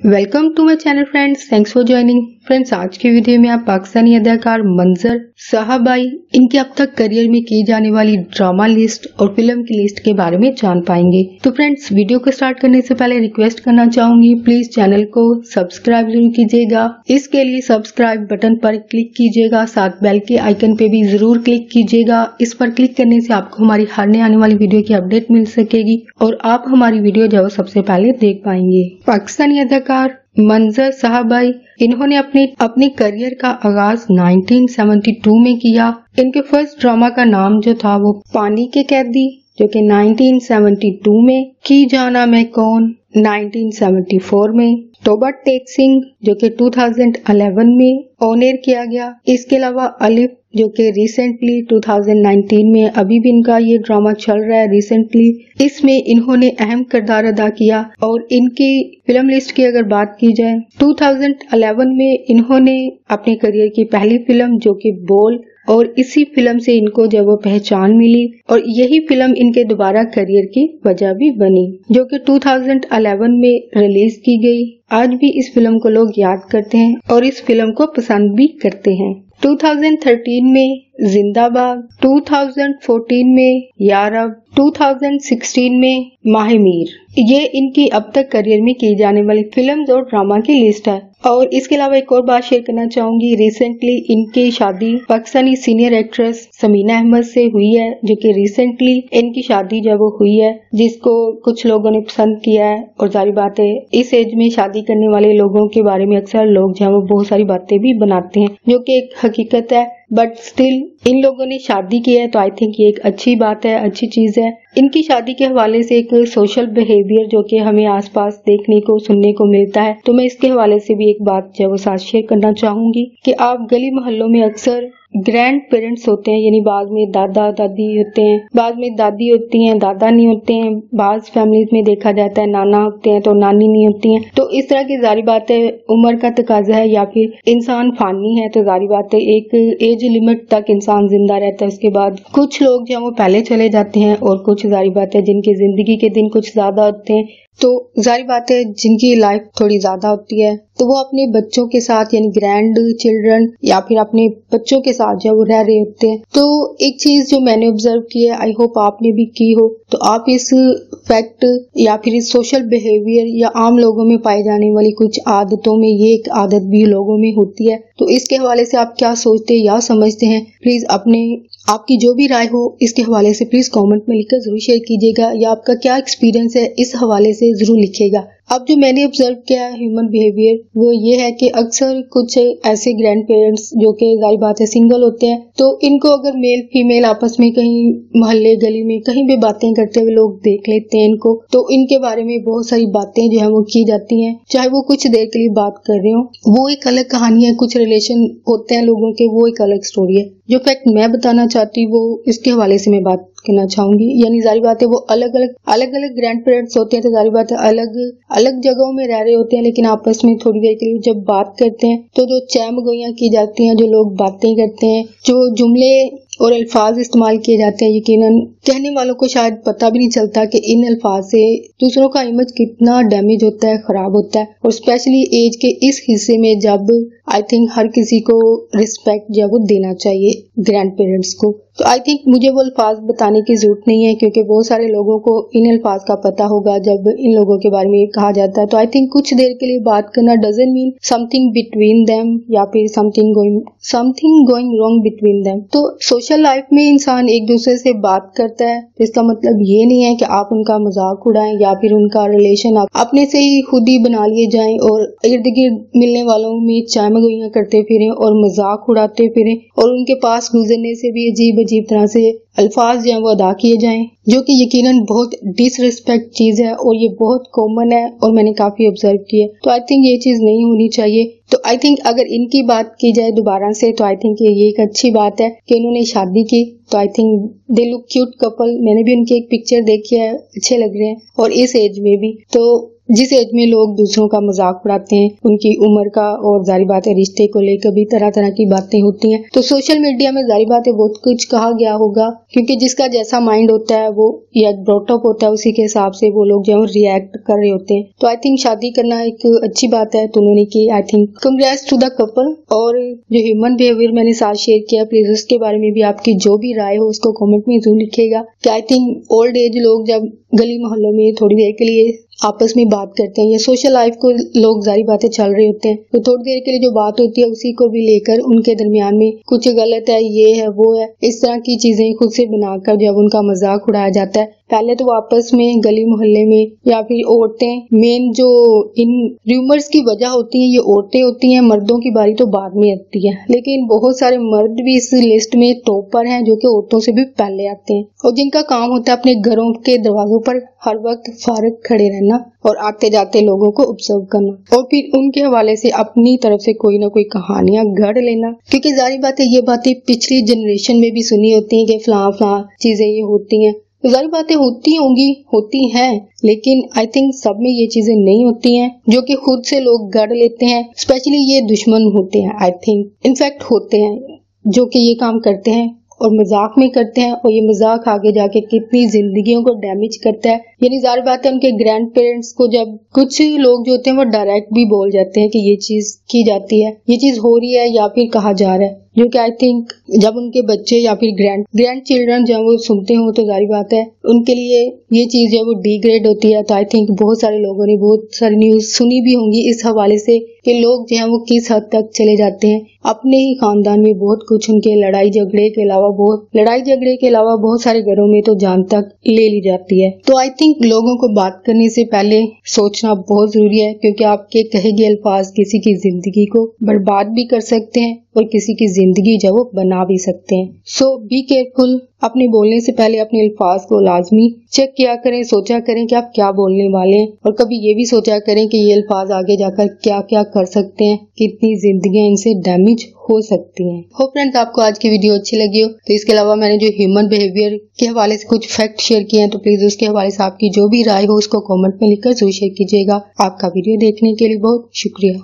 Welcome to my channel friends thanks for joining friends आज की video में आप पाकिस्तानी अदाकार मंजर साहबाई इनके अब तक करियर में की जाने वाली ड्रामा लिस्ट और फ़िल्म की लिस्ट के बारे में जान पाएँगे। तो फ्रेंड्स वीडियो को स्टार्ट करने से पहले रिक्वेस्ट करना चाहूँगी। प्लीज़ चैनल को सब्सक्राइब ज़रूर कीजिएगा। इसके लिए सब्सक्राइब बटन पर क्लिक कीजिएगा। साथ बेल के आइकन पे भी ज़रूर क्लिक कीजिएगा। इस पर क्लिक करने से आपको हमारी हरने आने वाली वीडियो की अपडेट मिल सकेगी और आप हमारी वीडियो जो सबसे पहले देख पाएँगे। पाकिस्तानी अदाकार मंजर साहबाई, इन्होंने अपने अपने करियर का आगाज़ 1972 में किया। इनके फ़र्स्ट ड्रामा का नाम जो था वो पानी के कैदी, जो कि 1972 में की जाना मैं कौन 1974 में। टोबा टेक सिंह, जो कि 2011 में ऑनर किया गया। इसके अलावा अलिफ जो कि रिसेंटली 2019 में अभी भी इनका ये ड्रामा चल रहा है रिसेंटली इसमें इन्होंने अहम किरदार अदा किया और इनकी फ़िल्म लिस्ट की अगर बात की जाए 2011 में इन्होंने अपने करियर की पहली फ़िल्म जो कि बोल और इसी फ़िल्म से इनको जब वो पहचान मिली और यही फ़िल्म इनके दोबारा करियर की वजह भी बनी, जो कि 2011 में रिलीज़ की गई। आज भी इस फ़िल्म को लोग याद करते हैं और इस फ़िल्म को पसंद भी करते हैं। 2013 में जिंदाबाद। 2014 में यारब 2016 में माहिमीर। ये इनकी अब तक करियर में की जाने वाली फ़िल्म और ड्रामा की लिस्ट है। और इसके अलावा एक और बात शेयर करना चाहूँगी रिसेंटली इनकी शादी पाकिस्तानी सीनियर एक्ट्रेस समीना अहमद से हुई है, जो कि रिसेंटली इनकी शादी जब हुई है, जिसको कुछ लोगों ने पसंद किया है। और सारी बातें इस एज में शादी करने वाले लोगों के बारे में अक्सर लोग जो है वो बहुत सारी बातें भी बनाते हैं, जो कि एक हकीकत है। बट स्टिल इन लोगों ने शादी की है तो आई थिंक ये एक अच्छी बात है, अच्छी चीज़ है। इनकी शादी के हवाले से एक सोशल बिहेवियर जो कि हमें आसपास देखने को, सुनने को मिलता है। तो मैं इसके हवाले से भी एक बात जो है वो साथ शेयर करना चाहूँगी कि आप गली मोहल्लों में अक्सर ग्रैंड पेरेंट्स होते हैं, यानी बाद में दादा, दादी होते हैं। बाद में दादी होती हैं, दादा नहीं होते हैं। बाज फैमिलीज़ में देखा जाता है, नाना होते हैं तो नानी नहीं होती हैं। तो इस तरह की जारी बात है उम्र का तकाजा है या फिर इंसान फानी है तो जारी बात है एक एज लिमिट तक इंसान ज़िंदा रहता है। उसके बाद कुछ लोग जो वो पहले चले जाते हैं और कुछ जारी बात है जिनकी ज़िंदगी के दिन कुछ ज़्यादा होते हैं। तो जारी बात है, जिनकी लाइफ थोड़ी ज़्यादा होती है तो वो अपने बच्चों के साथ, यानी ग्रैंड चिल्ड्रन या फिर अपने बच्चों के साथ जब वो रह रहे होते हैं। तो एक चीज़ जो मैंने ऑब्ज़र्व की है आई होप आपने भी की हो तो आप इस फैक्ट या फिर इस सोशल बिहेवियर या आम लोगों में पाई जाने वाली कुछ आदतों में, ये एक आदत भी लोगों में होती है। तो इसके हवाले से आप क्या सोचते हैं या समझते हैं प्लीज़ अपने, आपकी जो भी राय हो, इसके हवाले से प्लीज़ कमेंट में लिखकर ज़रूर शेयर कीजिएगा। या आपका क्या एक्सपीरियंस है, इस हवाले से ज़रूर लिखिएगा। अब जो मैंने ऑब्ज़र्व किया है ह्यूमन बिहेवियर वो ये है कि अक्सर कुछ ऐसे ग्रैंड पेरेंट्स जो कि जारी बात है सिंगल होते हैं तो इनको अगर मेल फीमेल आपस में कहीं मोहल्ले, गली में कहीं भी बातें करते हुए लोग देख लेते हैं इनको तो इनके बारे में बहुत सारी बातें जो है वो की जाती हैं। चाहे वो कुछ देर के लिए बात कर रहे हो, वो एक अलग कहानी है, कुछ रिलेशन होते हैं लोगों के, वो एक अलग स्टोरी है। जो फैक्ट मैं बताना चाहती वो इसके हवाले से मैं बात करना चाहूँगी। यानी जारी बात है वो अलग अलग अलग अलग ग्रैंड पेरेंट्स होते हैं तो जारी बात है अलग अलग जगहों में रह रहे होते हैं, लेकिन आपस में थोड़ी देर के लिए जब बात करते हैं तो जो चैम गोइयाँ की जाती हैं, जो लोग बातें करते हैं, जो जुमले और अल्फाज इस्तेमाल किए जाते हैं, यकीनन। कहने वालों को शायद पता भी नहीं चलता कि इन अल्फाज से दूसरों का इमेज कितना डैमेज होता है, खराब होता है। और स्पेशली एज के इस हिस्से में जब आई थिंक हर किसी को रिस्पेक्ट जो वो देना चाहिए ग्रैंड पेरेंट्स को तो आई थिंक मुझे वो अल्फाज बताने की ज़रूरत नहीं है, क्योंकि बहुत सारे लोगों को इन अल्फाज का पता होगा जब इन लोगों के बारे में कहा जाता है। तो आई थिंक कुछ देर के लिए बात करना doesn't mean something between them या फिर something going something going wrong between them तो सोशल लाइफ में इंसान एक दूसरे से बात करता है। तो इसका मतलब ये नहीं है कि आप उनका मज़ाक उड़ाएँ या फिर उनका रिलेशन आप अपने से ही खुद ही बना लिए जाएँ और इर्द गिर्द मिलने वालों में चाय मगोइयाँ करते फिरें और मज़ाक उड़ाते फिरें और उनके पास गुजरने से भी अजीब अजीब तरह से अल्फाज जो है वो अदा किए जाएँ, जो कि यकीनन बहुत डिसरिस्पेक्ट चीज़ है और ये बहुत कॉमन है और मैंने काफ़ी ऑब्ज़र्व किया तो आई थिंक ये चीज़ नहीं होनी चाहिए। तो आई थिंक अगर इनकी बात की जाए दोबारा से तो आई थिंक ये एक अच्छी बात है कि उन्होंने शादी की। तो I think they look cute couple मैंने भी उनकी एक पिक्चर देखी है, अच्छे लग रहे हैं, और इस एज में भी। तो जिस एज में लोग दूसरों का मज़ाक उड़ाते हैं, उनकी उम्र का और जारी बात है रिश्ते को लेकर भी तरह तरह की बातें होती हैं। तो सोशल मीडिया में जारी बात बहुत कुछ कहा गया होगा, क्योंकि जिसका जैसा माइंड होता है, वो या ब्रॉटअप होता है, उसी के हिसाब से वो लोग जो रिएक्ट कर रहे होते हैं। तो आई थिंक शादी करना एक अच्छी बात है तो उन्होंने की। I think congrats to the couple और जो ह्यूमन बिहेवियर मैंने साथ शेयर किया प्लीज़ उसके बारे में भी आपकी जो भी राय हो, उसको कॉमेंट में ज़रूर लिखेगा कि आई थिंक ओल्ड एज लोग जब गली मोहल्लों में थोड़ी देर के लिए आपस में बात करते हैं या सोशल लाइफ को लोग जारी बातें चल रहे होते हैं तो थोड़ी देर के लिए जो बात होती है उसी को भी लेकर उनके दरमियान में कुछ गलत है, ये है, वो है, इस तरह की चीज़ें खुद से बनाकर जब उनका मज़ाक उड़ाया जाता है। पहले तो आपस में गली मोहल्ले में या फिर औरतें मेन जो इन र्यूमर्स की वजह होती है, ये औरतें होती हैं, मर्दों की बारी तो बाद में आती है। लेकिन बहुत सारे मर्द भी इस लिस्ट में टॉप पर हैं, जो कि औरतों से भी पहले आते हैं। और जिनका काम होता है अपने घरों के दरवाजों पर, हर वक्त फारक खड़े रहना। और आते जाते लोगों को ऑब्ज़र्व करना। और फिर उनके हवाले से अपनी तरफ़ से कोई ना कोई कहानियाँ गढ़ लेना। क्योंकि जारी बात है ये बातें पिछली जनरेशन में भी सुनी होती है कि फला फला चीज़ें ये होती हैं। जारी बातें होती होंगी, होती हैं, लेकिन आई थिंक सब में ये चीज़ें नहीं होती हैं, जो कि खुद से लोग गढ़ लेते हैं। स्पेशली ये दुश्मन होते हैं आई थिंक इनफैक्ट होते हैं, जो कि ये काम करते हैं। और मज़ाक में करते हैं और ये मज़ाक आगे जाके कितनी जिंदगियों को डैमेज करता है। यानी जारी बात है, उनके ग्रैंड पेरेंट्स को जब कुछ लोग जो होते हैं, वो डायरेक्ट भी बोल जाते हैं कि ये चीज़ की जाती है, ये चीज़ हो रही है या फिर कहा जा रहा है। जो कि आई थिंक जब उनके बच्चे या फिर ग्रैंड ग्रैंड चिल्ड्रन जब वो सुनते हो तो जारी बात है, उनके लिए ये चीज़ जब वो डिग्रेड होती है तो आई थिंक बहुत सारे लोगों ने बहुत सारी न्यूज़ सुनी भी होंगी इस हवाले से कि लोग जो है वो किस हद तक चले जाते हैं। अपने ही खानदान में बहुत कुछ उनके लड़ाई झगड़े के अलावा बहुत, लड़ाई झगड़े के अलावा बहुत सारे घरों में तो जान तक ले ली जाती है। तो आई थिंक लोगों को बात करने से पहले सोचना बहुत ज़रूरी है, क्योंकि आपके कहे गए अल्फाज किसी की ज़िंदगी को बर्बाद भी कर सकते हैं और किसी की ज़िंदगी जो वो बना भी सकते हैं। सो बी केयरफुल अपने बोलने से पहले अपने अल्फाज को लाजमी चेक किया करें, सोचा करें कि आप क्या बोलने वाले हैं। और कभी ये भी सोचा करें कि ये अल्फाज आगे जाकर क्या क्या कर सकते हैं, कितनी ज़िंदगी इनसे डैमेज हो सकती हैं। हो फ्रेंड्स आपको आज की वीडियो अच्छी लगी हो। तो इसके अलावा मैंने जो ह्यूमन बिहेवियर के हवाले से कुछ फैक्ट शेयर किए हैं तो प्लीज़ उसके हवाले से आपकी जो भी राय हो, उसको कॉमेंट में लिखकर ज़रूर शेयर कीजिएगा। आपका वीडियो देखने के लिए बहुत शुक्रिया।